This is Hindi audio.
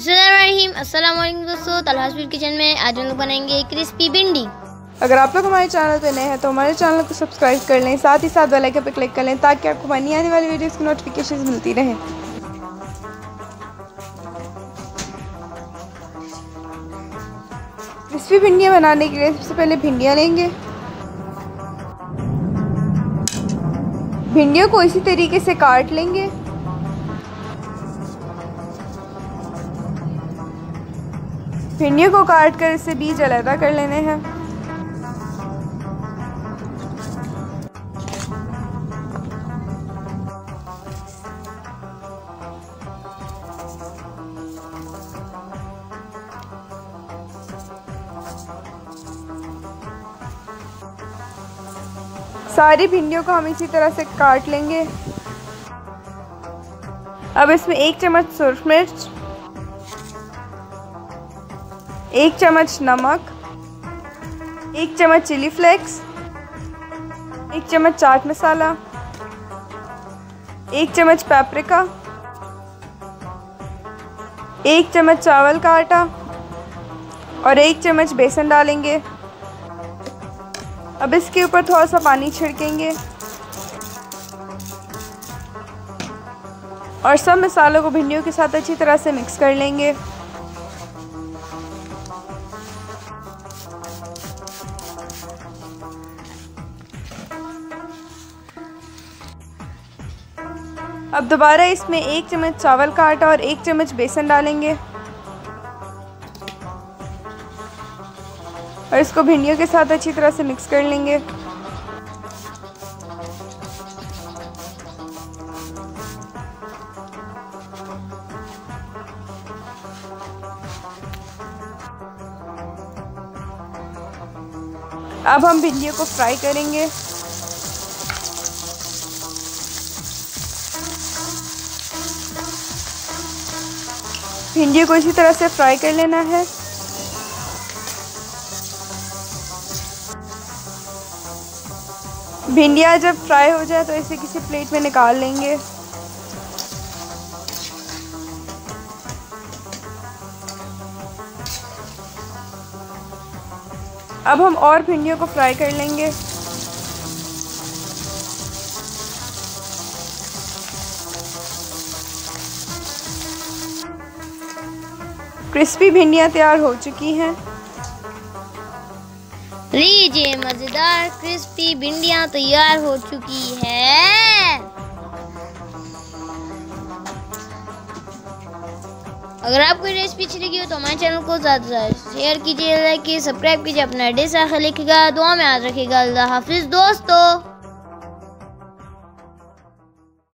अस्सलाम वालेकुम दोस्तों तलहासवीर किचन में आज हम लोग बनाएँगे क्रिस्पी भिंडी। अगर आप लोग हमारे चैनल पर नए हैं तो हमारे चैनल को सब्सक्राइब कर लें, साथ ही साथ बेल आइकन पर क्लिक कर लें, ताकि आपको हमारी आने वाली वीडियोस की नोटिफिकेशन मिलती रहे। क्रिस्पी भिंडियाँ बनाने के लिए सबसे पहले भिंडियाँ लेंगे। भिंडियों को इसी तरीके से काट लेंगे। भिंडियों को काट कर इससे बीज अलहदा कर लेने हैं। सारी भिंडियों को हम इसी तरह से काट लेंगे। अब इसमें एक चम्मच सुरख मिर्च एक चम्मच नमक, एक चम्मच चिली फ्लेक्स, एक चम्मच चाट मसाला, एक चम्मच पेपरिका एक चम्मच चावल का आटा और एक चम्मच बेसन डालेंगे। अब इसके ऊपर थोड़ा सा पानी छिड़केंगे और सब मसालों को भिंडियों के साथ अच्छी तरह से मिक्स कर लेंगे। अब दोबारा इसमें एक चम्मच चावल का आटा और एक चम्मच बेसन डालेंगे। और इसको भिंडियों के साथ अच्छी तरह से मिक्स कर लेंगे। अब हम भिंडियों को फ्राई करेंगे। भिंडी को इसी तरह से फ्राई कर लेना है। भिंडिया जब फ्राई हो जाए तो इसे किसी प्लेट में निकाल लेंगे। अब हम और भिंडियों को फ्राई कर लेंगे। क्रिस्पी भिंडियाँ तैयार हो चुकी हैं। लीजिए, मज़ेदार क्रिस्पी भिंडियाँ तैयार हो चुकी है। अगर आपको रेसिपी अच्छी लगी हो तो हमारे चैनल को ज़्यादा से ज़्यादा शेयर कीजिए लाइक कीजिए सब्सक्राइब कीजिए, अपना एड्रेस लिखिएगा दुआ में याद रखेगा। अल्लाह हाफिज़ दोस्तों।